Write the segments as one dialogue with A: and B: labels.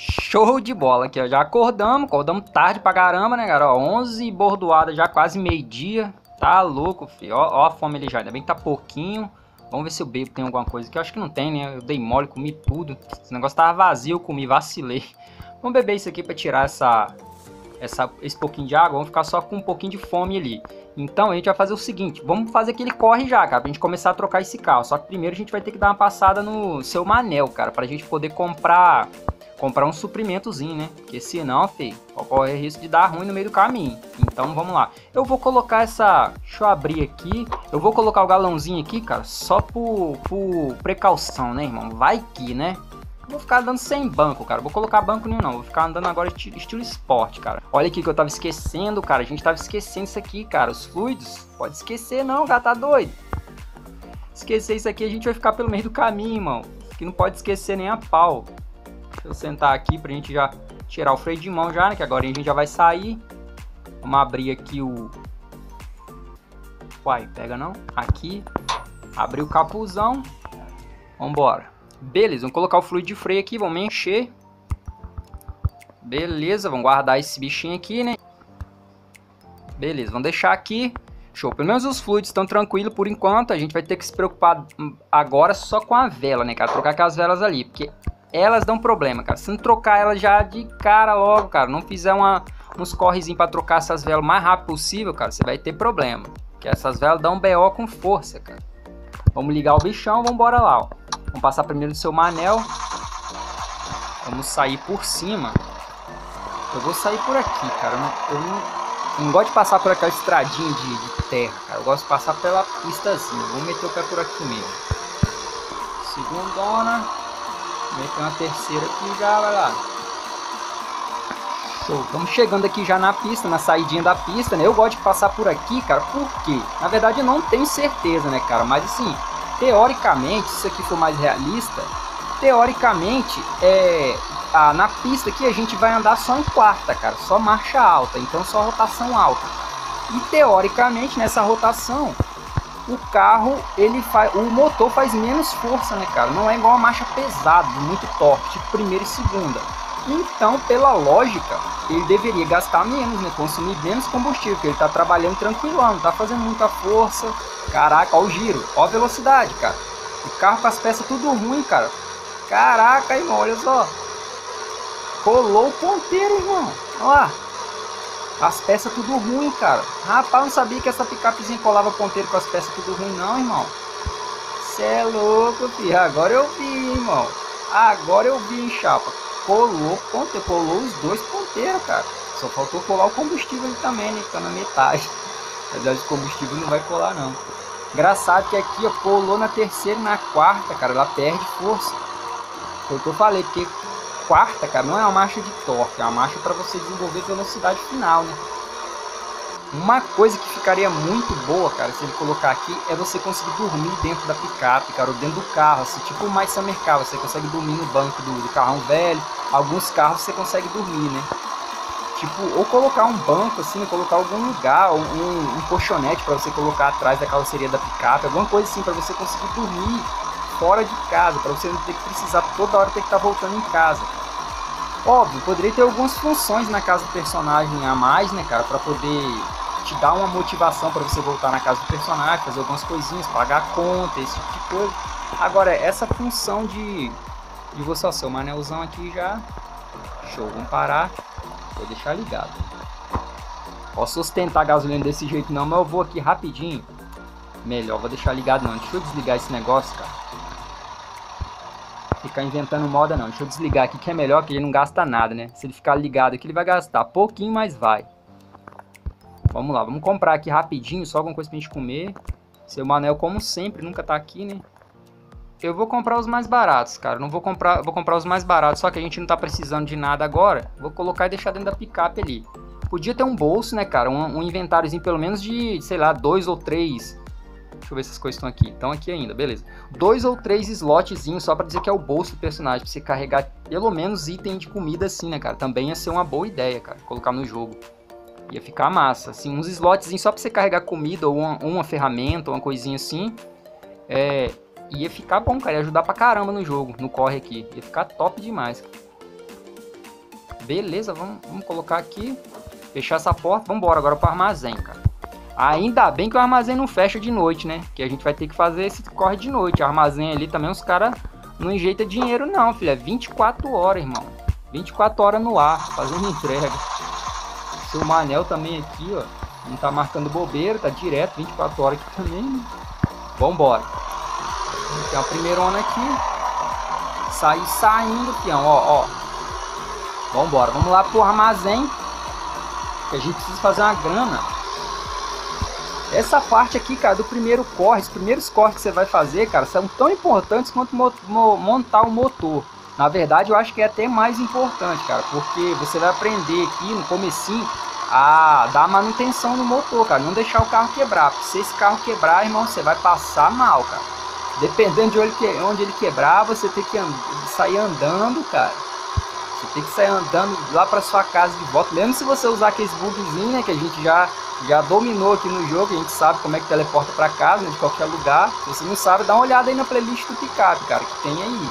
A: Show de bola aqui, ó. Já acordamos, acordamos tarde pra caramba, né, cara? Ó, 11 bordoada já, quase meio-dia. Tá louco, filho. Ó, ó, a fome ele já, ainda bem que tá pouquinho. Vamos ver se eu bebo tem alguma coisa aqui. Eu acho que não tem, né? Eu dei mole, comi tudo. Esse negócio tava vazio, eu comi, vacilei. Vamos beber isso aqui pra tirar essa, essa, esse pouquinho de água. Vamos ficar só com um pouquinho de fome ali. Então a gente vai fazer o seguinte, vamos fazer aquele corre já, cara, pra gente começar a trocar esse carro. Só que primeiro a gente vai ter que dar uma passada no seu Manel, cara, pra gente poder comprar comprar um suprimentozinho, né? Porque senão, feio, corre risco de dar ruim no meio do caminho. Então vamos lá. Eu vou colocar essa... Deixa eu abrir aqui. Eu vou colocar o galãozinho aqui, cara, só por, por precaução, né, irmão? Vai que, né? Vou ficar andando sem banco, cara. Vou colocar banco nenhum, não. Vou ficar andando agora estilo esporte, cara. Olha aqui que eu tava esquecendo, cara. A gente tava esquecendo isso aqui, cara. Os fluidos. Pode esquecer, não, cara. Tá doido? Esquecer isso aqui, a gente vai ficar pelo meio do caminho, irmão. Que não pode esquecer nem a pau. Deixa eu sentar aqui pra gente já tirar o freio de mão já, né? Que agora a gente já vai sair. Vamos abrir aqui o... Uai, pega não? Aqui. Abrir o capuzão. Vambora. Beleza, vamos colocar o fluido de freio aqui, vamos encher. Beleza, vamos guardar esse bichinho aqui, né? Beleza, vamos deixar aqui. Show, pelo menos os fluidos estão tranquilos por enquanto. A gente vai ter que se preocupar agora só com a vela, né, cara? Trocar aquelas velas ali, porque elas dão problema, cara. Se não trocar elas já de cara logo, cara, não fizer uma, uns correzinhos para trocar essas velas o mais rápido possível, cara, você vai ter problema. Porque essas velas dão BO com força, cara. Vamos ligar o bichão, vamos embora lá, ó. Vamos passar primeiro no seu manel. Vamos sair por cima. Eu vou sair por aqui, cara. Eu não, eu não, eu não gosto de passar por aquela estradinha de, de, terra, cara. Eu gosto de passar pela pistazinha. Vou meter o pé por aqui mesmo. Segundona. Meter uma terceira aqui já, vai lá. Show. Estamos chegando aqui já na pista, na saidinha da pista, né? Eu gosto de passar por aqui, cara, por quê? Na verdade eu não tenho certeza, né, cara? Mas assim, teoricamente, se isso aqui for mais realista, teoricamente, é, a, na pista aqui a gente vai andar só em quarta, cara, só marcha alta, então só rotação alta. E teoricamente nessa rotação o carro, ele faz, o motor faz menos força, né, cara? Não é igual a marcha pesada, muito torque, tipo primeira e segunda. Então, pela lógica, ele deveria gastar menos, né? Consumir menos combustível, porque ele tá trabalhando tranquilão, não tá fazendo muita força. Caraca, o giro, ó a velocidade, cara. O carro com as peças tudo ruim, cara. Caraca, irmão, olha só. Colou o ponteiro, irmão. Olha lá. As peças tudo ruim, cara. Rapaz, não sabia que essa picapezinha colava ponteiro com as peças tudo ruim, não, irmão. Cê é louco, filho. Agora eu vi, irmão. Agora eu vi, hein, chapa. Colou ponteiro, colou os dois ponteiros, cara. Só faltou colar o combustível também, né? Tá na metade. Mas o combustível não vai colar, não. Engraçado que aqui, ó, colou na terceira e na quarta, cara. Ela perde força. Foi o que eu falei, porque quarta, cara, não é uma marcha de torque, é uma marcha para você desenvolver velocidade final, né? Uma coisa que ficaria muito boa, cara, se ele colocar aqui, é você conseguir dormir dentro da picape, cara, ou dentro do carro, assim, tipo o mais Summer Car, você consegue dormir no banco do, do carrão velho, alguns carros você consegue dormir, né? Tipo, ou colocar um banco, assim, colocar algum lugar, um, um colchonete para você colocar atrás da carroceria da picape, alguma coisa assim, para você conseguir dormir fora de casa, para você não ter que precisar toda hora ter que estar tá voltando em casa. Óbvio, poderia ter algumas funções na casa do personagem a mais, né, cara, para poder te dar uma motivação para você voltar na casa do personagem, fazer algumas coisinhas, pagar a conta, esse tipo de coisa. Agora, essa função de, de você, ó, seu manelzão aqui já. Show, vamos parar. Vou deixar ligado. Posso sustentar a gasolina desse jeito não, mas eu vou aqui rapidinho. Melhor, vou deixar ligado não. Deixa eu desligar esse negócio, cara ficar inventando moda não. Deixa eu desligar aqui que é melhor que ele não gasta nada, né? Se ele ficar ligado aqui, ele vai gastar pouquinho, mas vai. Vamos lá, vamos comprar aqui rapidinho, só alguma coisa pra gente comer. Seu Manel, como sempre, nunca tá aqui, né? Eu vou comprar os mais baratos, cara. Não vou comprar, vou comprar os mais baratos, só que a gente não tá precisando de nada agora. Vou colocar e deixar dentro da picape ali. Podia ter um bolso, né, cara? Um, um inventáriozinho pelo menos de, sei lá, dois ou três Deixa eu ver se as coisas estão aqui. Estão aqui ainda, beleza. Dois ou três slotzinhos só pra dizer que é o bolso do personagem. Pra você carregar pelo menos item de comida assim, né, cara? Também ia ser uma boa ideia, cara. Colocar no jogo. Ia ficar massa. Assim, uns slotzinhos só pra você carregar comida ou uma, uma ferramenta, uma coisinha assim. É, ia ficar bom, cara. Ia ajudar pra caramba no jogo, no corre aqui. Ia ficar top demais. Beleza, vamos, vamos colocar aqui. Fechar essa porta. Vamos embora agora para armazém, cara. Ainda bem que o armazém não fecha de noite, né? Que a gente vai ter que fazer esse corre de noite. O armazém ali também os caras não enjeita dinheiro não, filho. É 24 horas, irmão. 24 horas no ar, fazendo entrega. Seu Manel também aqui, ó. Não tá marcando bobeira, tá direto, 24 horas aqui também. Né? Vambora. Tem a primeira onda aqui. Sair saindo, fião, ó, ó. Vambora, vamos lá pro armazém. Que a gente precisa fazer uma grana. Essa parte aqui, cara, do primeiro corre, os primeiros corres que você vai fazer, cara, são tão importantes quanto mo mo montar o motor. Na verdade, eu acho que é até mais importante, cara, porque você vai aprender aqui no comecinho a dar manutenção no motor, cara, não deixar o carro quebrar. Porque se esse carro quebrar, irmão, você vai passar mal, cara. Dependendo de onde ele quebrar, você tem que and sair andando, cara. Você tem que sair andando lá para sua casa de volta. Mesmo se você usar aqueles bugzinhos, né, que a gente já já dominou aqui no jogo, a gente sabe como é que teleporta para casa, né, de qualquer lugar. Se você não sabe, dá uma olhada aí na playlist do picape, cara, que tem aí.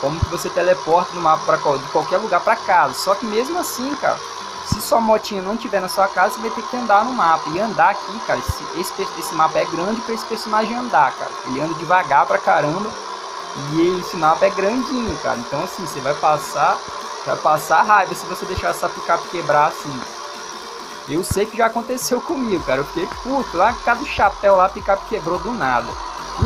A: Como que você teleporta no mapa pra, de qualquer lugar para casa. Só que mesmo assim, cara, se sua motinha não tiver na sua casa, você vai ter que andar no mapa. E andar aqui, cara, esse, esse, esse mapa é grande para esse personagem andar, cara. Ele anda devagar pra caramba. E esse mapa é grandinho, cara. Então assim, você vai passar, vai passar raiva se você deixar essa picape quebrar assim. Eu sei que já aconteceu comigo, cara. Eu fiquei puto lá, por causa do chapéu lá, a quebrou do nada.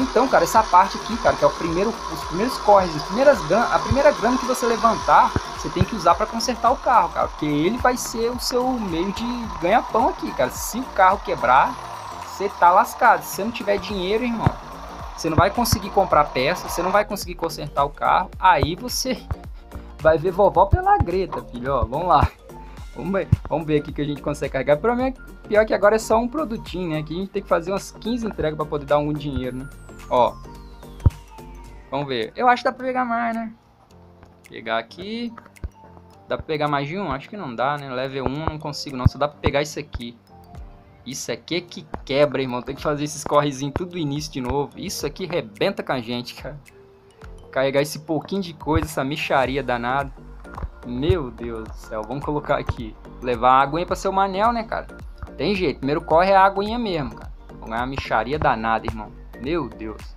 A: Então, cara, essa parte aqui, cara, que é o primeiro, os primeiros corres, as primeiras a primeira grana que você levantar, você tem que usar para consertar o carro, cara, porque ele vai ser o seu meio de ganhar pão aqui, cara. Se o carro quebrar, você tá lascado. Se você não tiver dinheiro, irmão, você não vai conseguir comprar peça, você não vai conseguir consertar o carro. Aí você vai ver vovó pela greta, filho, ó. Vamos lá. Vamos ver, vamos ver aqui que a gente consegue carregar. Pra mim, pior que agora é só um produtinho, né? Aqui a gente tem que fazer umas 15 entregas para poder dar algum dinheiro, né? Ó. Vamos ver. Eu acho que dá pra pegar mais, né? Pegar aqui. Dá pra pegar mais de um? Acho que não dá, né? Level 1 não consigo não. Só dá pra pegar isso aqui. Isso aqui é que quebra, irmão. Tem que fazer esses correzinhos tudo do início de novo. Isso aqui rebenta com a gente, cara. Carregar esse pouquinho de coisa, essa micharia danada. Meu Deus do céu. Vamos colocar aqui. Levar a aguinha pra ser o manel, né, cara? Tem jeito. Primeiro corre a aguinha mesmo, cara. Vamos ganhar uma micharia danada, irmão. Meu Deus.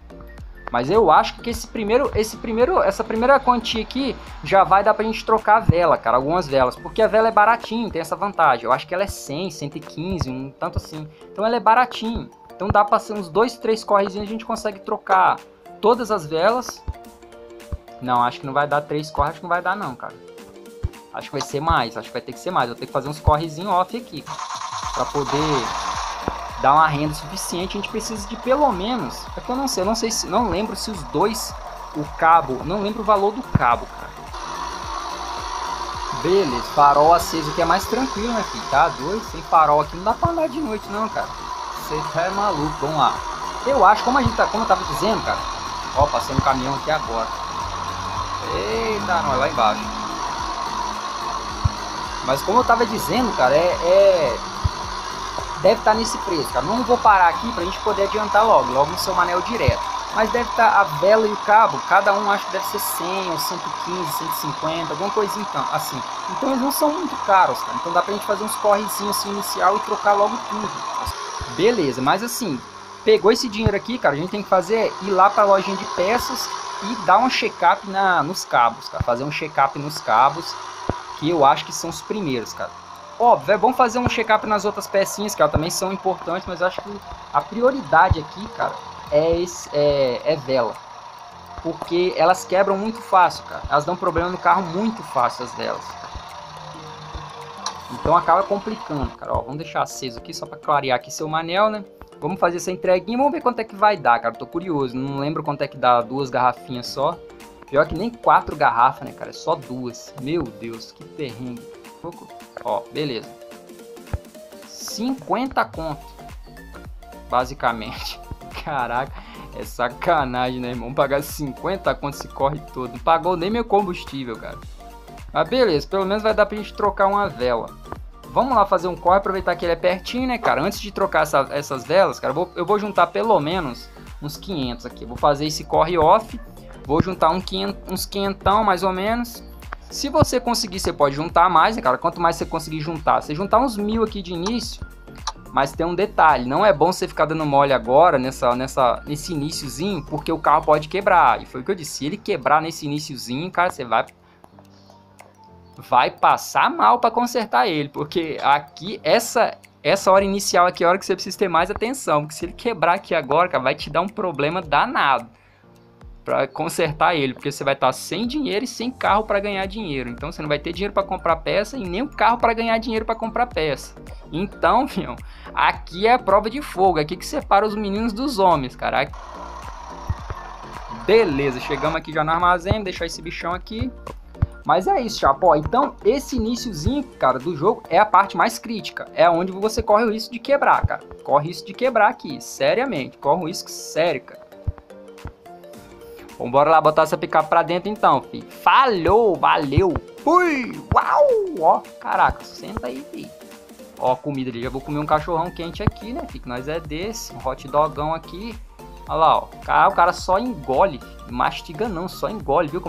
A: Mas eu acho que esse primeiro, esse primeiro, essa primeira quantia aqui já vai dar pra gente trocar a vela, cara, algumas velas, porque a vela é baratinho, tem essa vantagem. Eu acho que ela é 100, 115, um tanto assim. Então ela é baratinho. Então dá pra ser uns dois, três correzinhos a gente consegue trocar todas as velas. Não, acho que não vai dar três corres, acho que não vai dar não, cara. Acho que vai ser mais, acho que vai ter que ser mais. Vou ter que fazer uns correzinhos off aqui. Pra poder dar uma renda suficiente, a gente precisa de pelo menos... É que eu não sei, eu não sei se... Não lembro se os dois... O cabo... Não lembro o valor do cabo, cara. Beleza, farol aceso aqui é mais tranquilo, né, filho? Tá doido? Sem farol aqui não dá pra andar de noite, não, cara. Você tá é maluco, vamos lá. Eu acho, como a gente tá... Como eu tava dizendo, cara... Ó, passei um caminhão aqui agora. Eita, não, é lá embaixo. Mas como eu tava dizendo, cara, é, é deve estar tá nesse preço, cara. Não vou parar aqui pra gente poder adiantar logo, logo no seu manel direto. Mas deve estar tá a vela e o cabo, cada um acho que deve ser 100 ou 115, 150, alguma coisa então, assim. Então eles não são muito caros, cara. Então dá pra gente fazer uns correzinhos assim inicial e trocar logo tudo. Beleza, mas assim, pegou esse dinheiro aqui, cara, a gente tem que fazer é ir lá pra lojinha de peças e dar um check-up nos cabos, cara. Fazer um check-up nos cabos que eu acho que são os primeiros, cara. Óbvio, é bom fazer um check-up nas outras pecinhas, que elas também são importantes, mas eu acho que a prioridade aqui, cara, é, esse, é, é vela. Porque elas quebram muito fácil, cara. Elas dão problema no carro muito fácil, as velas. Então acaba complicando, cara. Ó, vamos deixar aceso aqui só para clarear aqui seu manel, né? Vamos fazer essa entreguinha, vamos ver quanto é que vai dar, cara. Tô curioso, não lembro quanto é que dá duas garrafinhas só. Pior que nem quatro garrafas, né, cara? É só duas. Meu Deus, que perrengue. Ó, beleza. 50 conto. Basicamente. Caraca, é sacanagem, né, irmão? Pagar 50 conto se corre todo. Não pagou nem meu combustível, cara. Mas beleza, pelo menos vai dar pra gente trocar uma vela. Vamos lá fazer um corre, aproveitar que ele é pertinho, né, cara? Antes de trocar essa, essas velas, cara, eu vou, eu vou juntar pelo menos uns 500 aqui. vou fazer esse corre off Vou juntar um 500, uns quinhentão mais ou menos. Se você conseguir, você pode juntar mais, né, cara? Quanto mais você conseguir juntar, você juntar uns mil aqui de início, mas tem um detalhe, não é bom você ficar dando mole agora nessa, nessa, nesse iníciozinho, porque o carro pode quebrar. E foi o que eu disse, se ele quebrar nesse iníciozinho, cara, você vai vai passar mal para consertar ele, porque aqui essa essa hora inicial aqui é a hora que você precisa ter mais atenção, porque se ele quebrar aqui agora, cara, vai te dar um problema danado para consertar ele, porque você vai estar sem dinheiro e sem carro para ganhar dinheiro. Então você não vai ter dinheiro para comprar peça e nem o carro para ganhar dinheiro para comprar peça. Então, filho, aqui é a prova de fogo, aqui que separa os meninos dos homens, cara. Beleza, chegamos aqui já no armazém, deixar esse bichão aqui. Mas é isso, chapa. então, esse iníciozinho, cara, do jogo é a parte mais crítica. É onde você corre o risco de quebrar, cara. Corre o risco de quebrar aqui, seriamente. Corre o risco sério, cara. Vamos bora lá botar essa picape pra dentro então, fi. Falhou, valeu. Fui, uau, ó. Caraca, senta aí, fi. Ó, comida ali. Já vou comer um cachorrão quente aqui, né, fi? Que nós é desse. Um hot dogão aqui. Olha lá, ó. Cara, o cara só engole. Mastiga não, só engole, viu?